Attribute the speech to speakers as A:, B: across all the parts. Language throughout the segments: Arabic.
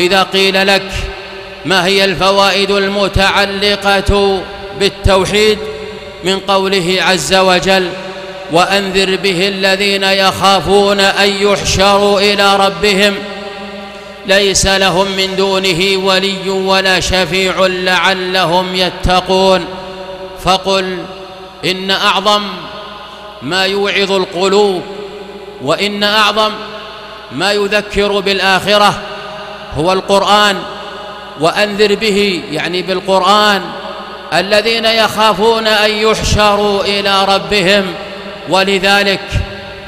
A: إذا قيل لك ما هي الفوائد المتعلقة بالتوحيد من قوله عز وجل وأنذر به الذين يخافون أن يحشروا إلى ربهم ليس لهم من دونه ولي ولا شفيع لعلهم يتقون فقل إن أعظم ما يوعظ القلوب وإن أعظم ما يذكر بالآخرة هو القرآن وأنذر به يعني بالقرآن الذين يخافون أن يحشروا إلى ربهم. ولذلك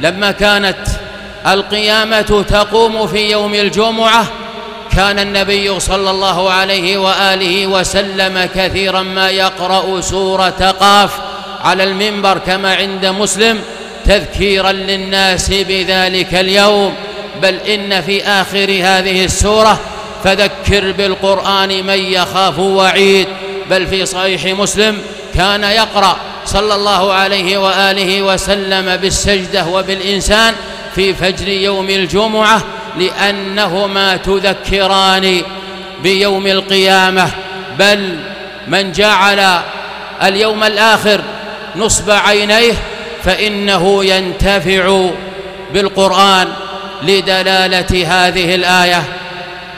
A: لما كانت القيامة تقوم في يوم الجمعة كان النبي صلى الله عليه وآله وسلم كثيرا ما يقرأ سورة قاف على المنبر كما عند مسلم تذكيرا للناس بذلك اليوم. بل إن في آخر هذه السورة فذكر بالقرآن من يخاف وعيد. بل في صحيح مسلم كان يقرأ صلى الله عليه وآله وسلم بالسجدة وبالإنسان في فجر يوم الجمعة لأنهما تذكران بيوم القيامة. بل من جعل اليوم الآخر نصب عينيه فإنه ينتفع بالقرآن. لدلالة هذه الآية